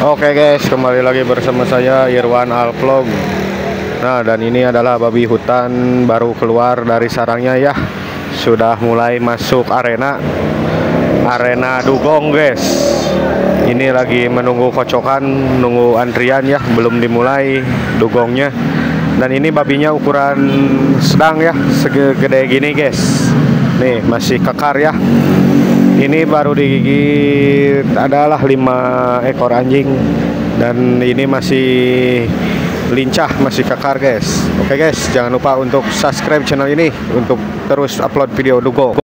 Oke guys, kembali lagi bersama saya Irwan Alvlog. Nah, dan ini adalah babi hutan baru keluar dari sarangnya ya. Sudah mulai masuk arena. Arena dugong, guys. Ini lagi menunggu kocokan, nunggu antrian ya, belum dimulai dugongnya. Dan ini babinya ukuran sedang ya, segede gini, guys. Nih, masih kekar ya ini baru digigit adalah lima ekor anjing. Dan ini masih lincah masih kekar guys. Oke guys jangan lupa untuk subscribe channel ini untuk terus upload video dugo